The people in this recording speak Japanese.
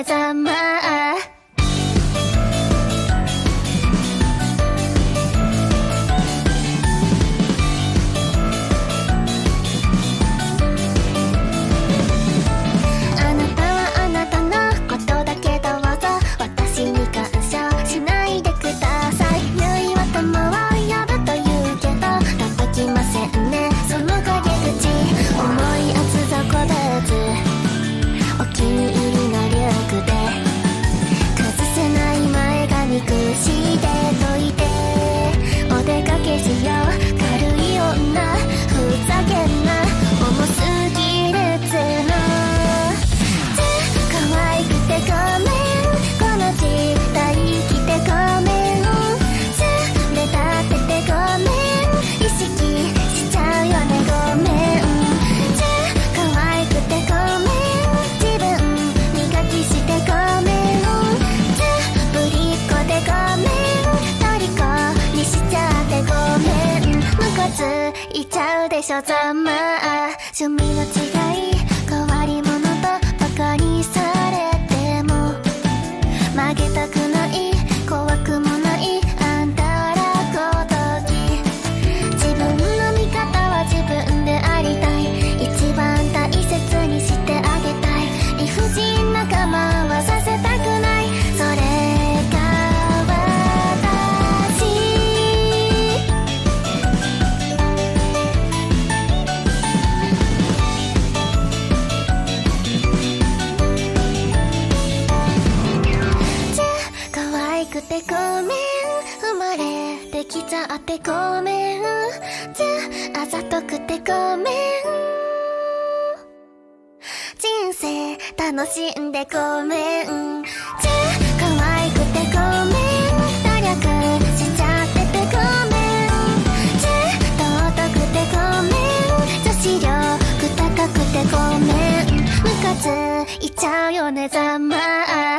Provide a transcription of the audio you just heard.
目覚まちゃうでしょざまあ趣味の違い変わり者とバカにされても。曲げたくない怖くもないあんたらごとき。自分の味方は自分でありたい。一番大切にしてあげたい。理不尽な我慢はさちゃってごめんじゃあざとくてごめん。人生楽しんでごめん。じゃ可愛くてごめん。努力しちゃっててごめん。じゃ尊くてごめん。女子力高くてごめん。ムカついちゃうよねざま。あ